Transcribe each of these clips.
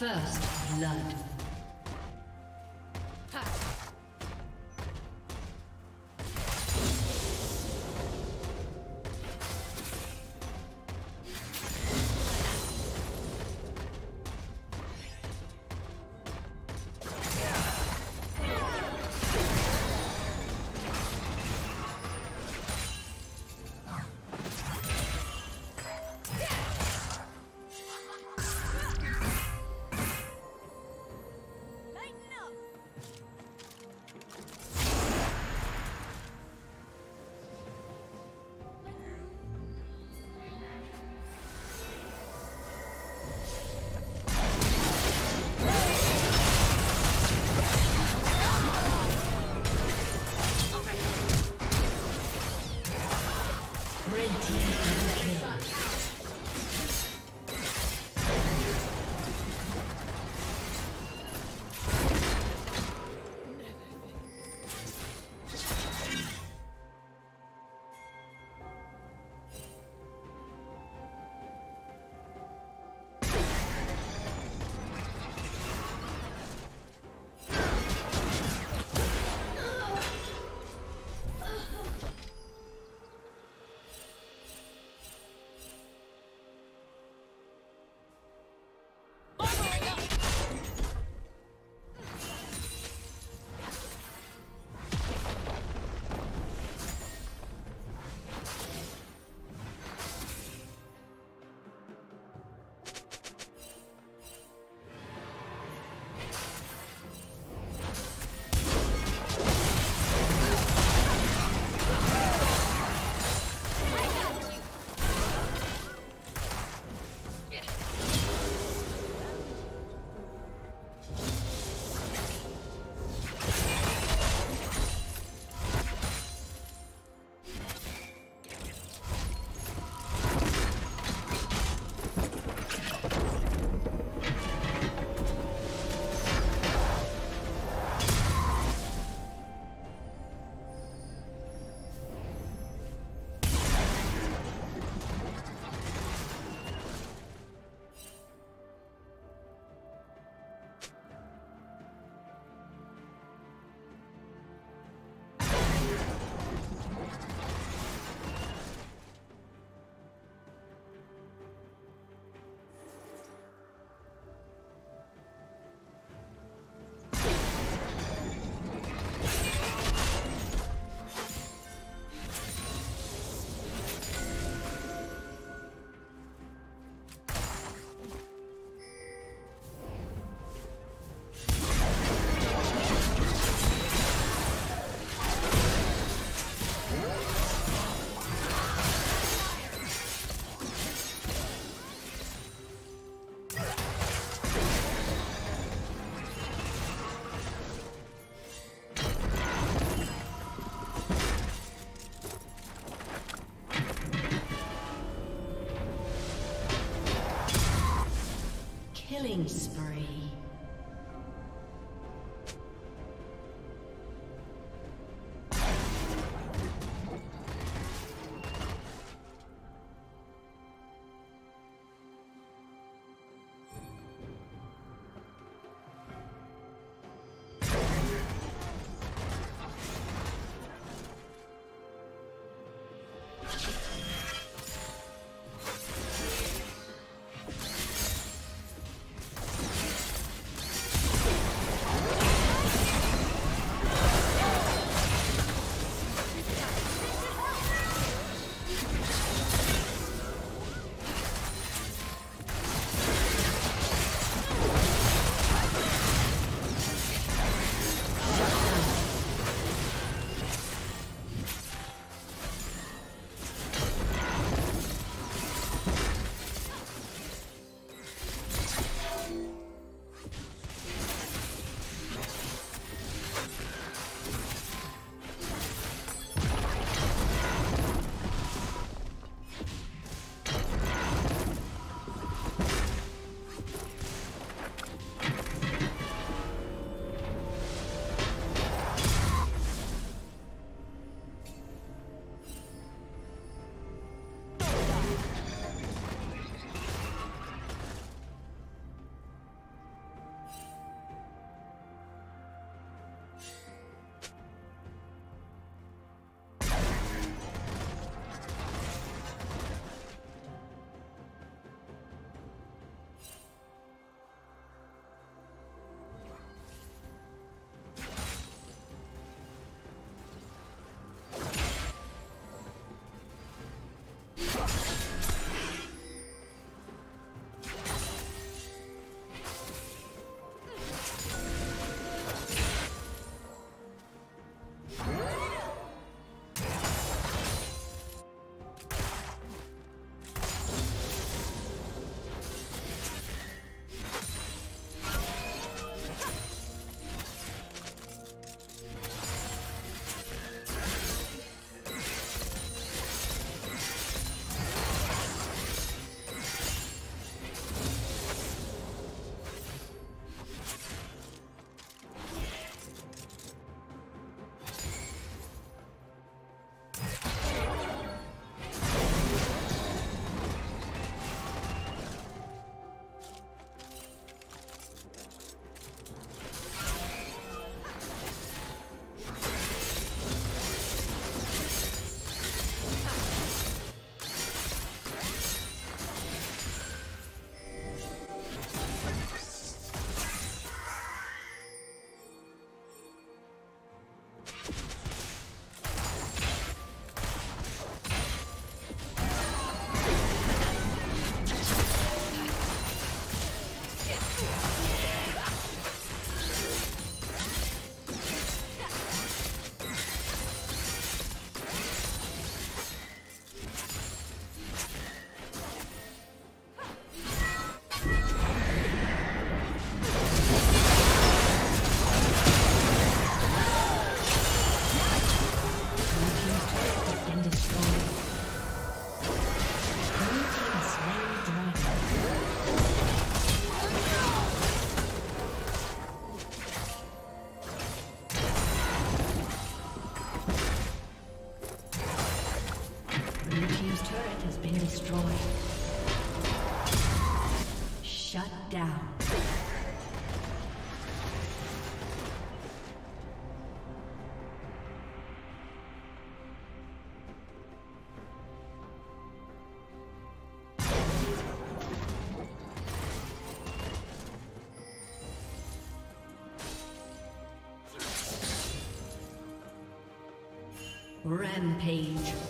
First blood. Killing Rampage.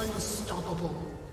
Unstoppable.